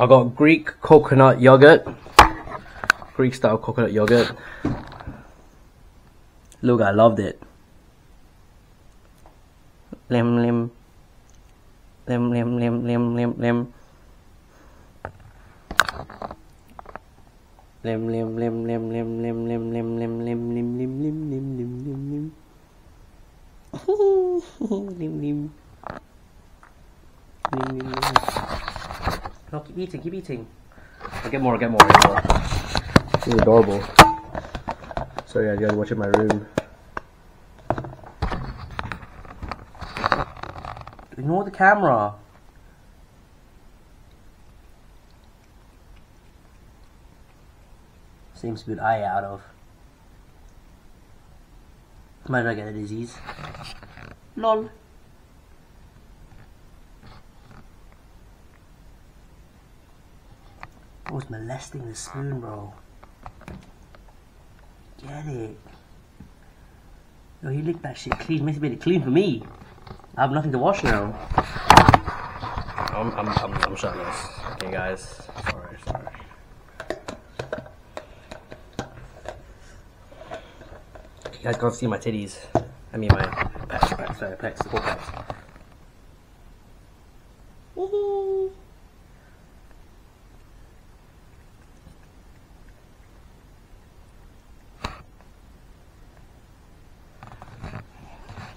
I got Greek coconut yogurt. Greek style coconut yogurt. Look, I loved it. Lim lim. Lim lim lim lim lim lim. Lim lim lim lim lim lim lim lim lim lim lim lim lim lim lim lim lim. Lim lim. Lim lim lim. No, keep eating, keep eating. I'll get more, I'll get more, I'll get more. This is adorable. Sorry guys, you guys watching my room. Ignore the camera. Seems to be an eye out of. Might not get a disease. Lol. I was molesting the spoon, bro. Get it. Yo, he licked that shit clean. Makes it clean for me. I have nothing to wash now. I'm, I'm, I'm, I'm shutting this. Okay, guys. Sorry, sorry. You guys can't see my titties. I mean my pecs, pecs, sorry, pecs, full pecs. Woohoo!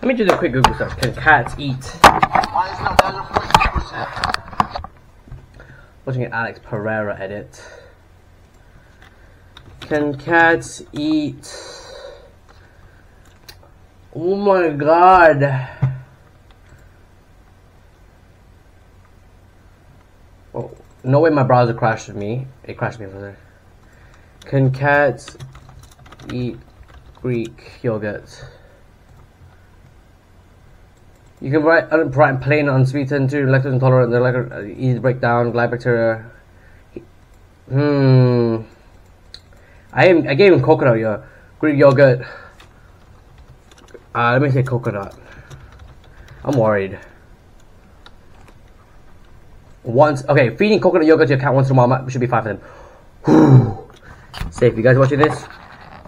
Let me do the quick Google search. Can cats eat? Watching an Alex Pereira edit. Can cats eat? Oh my god. Oh, no way my browser crashed me. It crashed me for there. Can cats eat Greek yogurt? You can write, write plain unsweetened to lactose intolerant, the lactose, uh, easy to break down, glycobacteria. Hmm. I am, I gave him coconut yogurt, Greek yogurt. Uh, let me say coconut. I'm worried. Once, okay, feeding coconut yogurt to your cat once in a while should be fine for them. Whew. Safe. You guys watching this?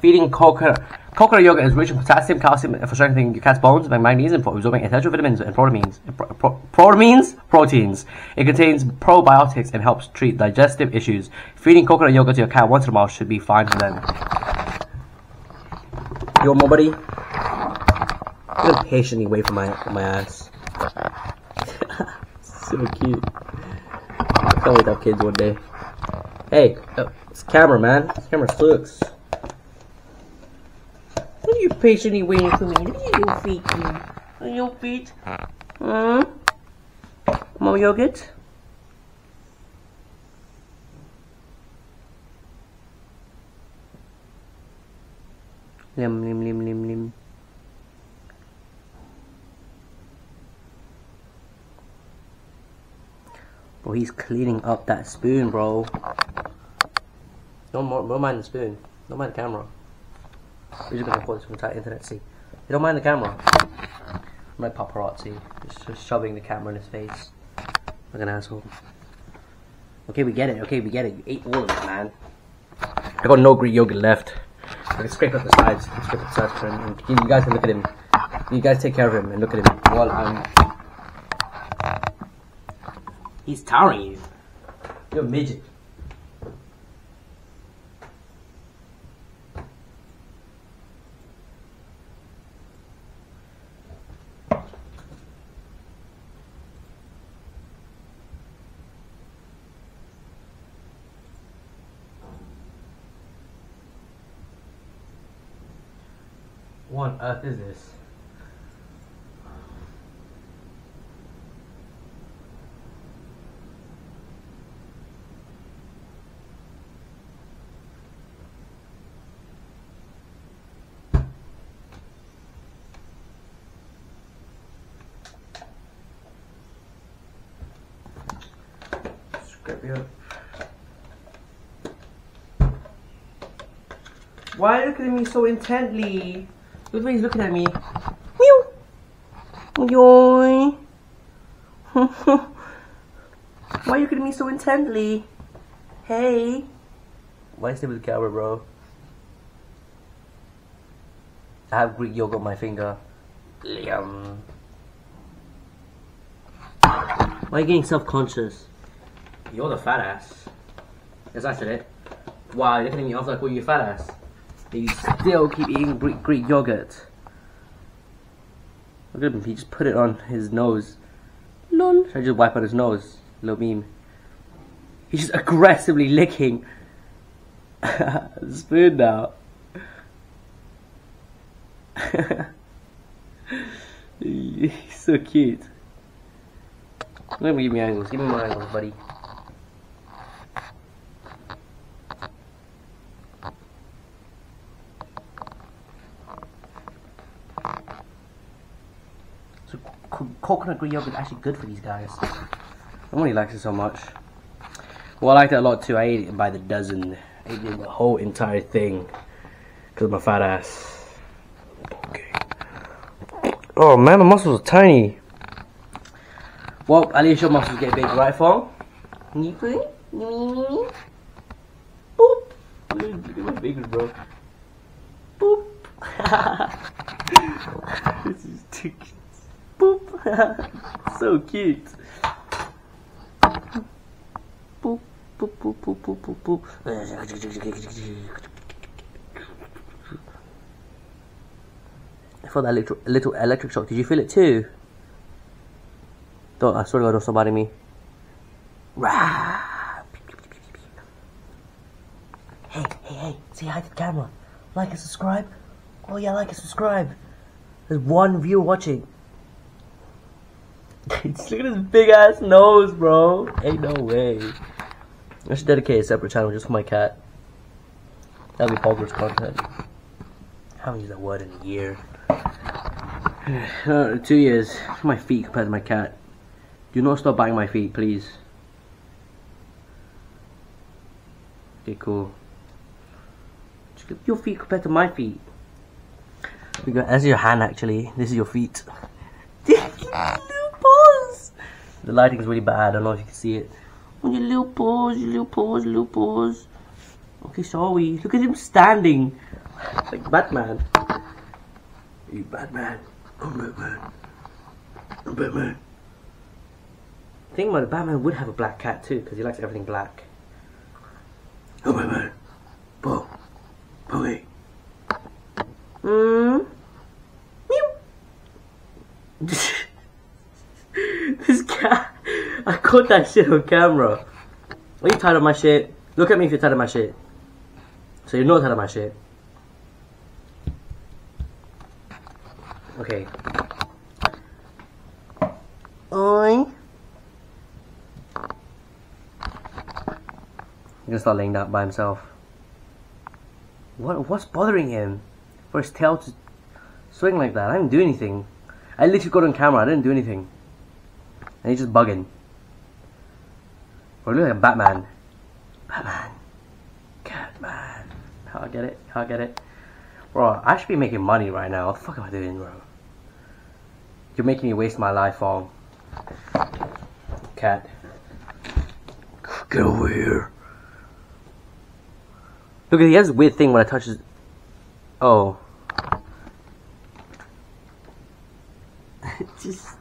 Feeding coconut. Coconut yogurt is rich in potassium, calcium, for strengthening your cat's bones, and magnesium for absorbing essential vitamins and proteins. Pro pro proteins? Proteins. It contains probiotics and helps treat digestive issues. Feeding coconut yogurt to your cat once in a while should be fine for them. Want more, buddy? You're patiently wait for my my ass. so cute. I can't wait to have kids one day. Hey, uh, it's camera, man. This camera sucks. You patiently waiting for me? Look at your feet, man. Look your feet. Hmm? More yogurt? Lim, lim, lim, lim, lim. Bro, he's cleaning up that spoon, bro. Don't, don't mind the spoon. Don't mind the camera. We're just gonna this from the internet see. You don't mind the camera? I'm like paparazzi. Just, just shoving the camera in his face. Like an asshole. Okay, we get it. Okay, we get it. You ate all of it, man. I got no Greek yogurt left. I can scrape up the sides. Scrape up the sides for him. And you guys can look at him. You guys take care of him and look at him while I'm... He's towering you. You're a midget. What on earth is this? Why are you looking at me so intently? Look at he's looking at me. Meow. Yoy. Why why are you looking at me so intently? Hey. Why stay with the camera, bro? I have Greek yogurt on my finger. Yum. Why are you getting self-conscious? You're the fat ass. Yes, I said it. Why wow, you're looking at me after I call you a fat ass. And you still keep eating Greek, Greek yogurt. Look at him, he just put it on his nose. Lol. Should I just wipe on his nose? Little meme. He's just aggressively licking the spoon now. He's so cute. Let me give me angles. Give me my angles, buddy. So co coconut green yogurt is actually good for these guys. Nobody likes it so much. Well, I liked it a lot too. I ate it by the dozen. I ate the whole entire thing because of my fat ass. Okay. Oh man, my muscles are tiny. Well, at least your muscles get big, right, Fong? You think? Boop. Look at my fingers, bro. Boop. this is too cute. Boop. so cute. Boop, boop, boop, boop, boop, boop, boop. That little, little electric shock. Did you feel it too? Don't, I swear to God, don't somebody me. Hey, hey, hey, say hi to the camera. Like and subscribe. Oh yeah, like and subscribe. There's one viewer watching. Look at his big ass nose, bro. Ain't no way. I should dedicate a separate channel just for my cat. That'll be Hogwarts content. I haven't used that word in a year. Uh, two years. My feet compared to my cat. Do not stop biting my feet, please. Okay, cool. Just look at your feet compared to my feet. We got as your hand actually. This is your feet. The lighting is really bad. I don't know if you can see it. Oh, your little paws, your little paws, little paws. Okay, sorry. Look at him standing like Batman. You Batman. I'm Batman. I'm Batman. Think about it, Batman would have a black cat too, because he likes everything black. Oh Batman. Bo. Bowie. Hmm. Meow. this cat. I caught that shit on camera. Are you tired of my shit? Look at me if you're tired of my shit. So you're not tired of my shit. Okay. Oi. He's gonna start laying down by himself. What? What's bothering him? For his tail to swing like that? I didn't do anything. I literally got on camera. I didn't do anything. And he's just bugging. Or look like a Batman. Batman. Catman. How I get it? How I get it? Bro, I should be making money right now. What the fuck am I doing, bro? You're making me waste my life on. Cat. Get over here. Look, he has a weird thing when I touch his... Oh. Just...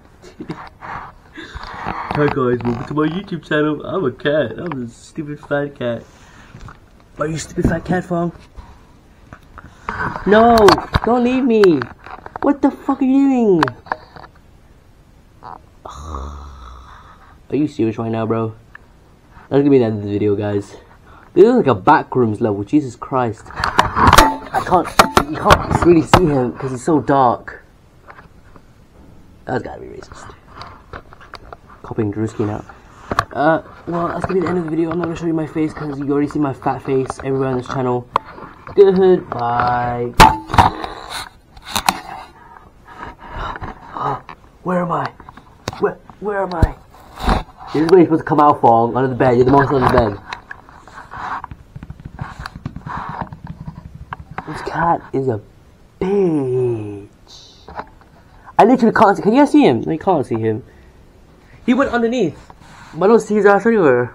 Hi guys, welcome to my YouTube channel. I'm a cat. I'm a stupid fat cat. Are you stupid fat cat, Fong? No! Don't leave me! What the fuck are you doing? Are you serious right now, bro? That's gonna be the end of the video, guys. This is like a backrooms level. Jesus Christ! I can't. You can't really see him because he's so dark. That's gotta be racist. Drewski now. Uh, well, that's gonna be the end of the video. I'm not gonna show you my face because you already see my fat face everywhere on this channel. Goodbye. Where am I? Where, where am I? This is where you're supposed to come out from, under the bed. You're the monster under the bed. This cat is a bitch. I literally can't see. Can you guys see him? No, you can't see him. He went underneath. My nose tease ass anywhere.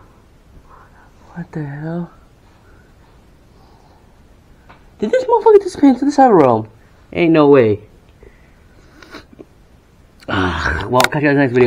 What the hell? Did this motherfucker disappear into the cyber realm? Ain't no way. Ah, well, catch you guys next video.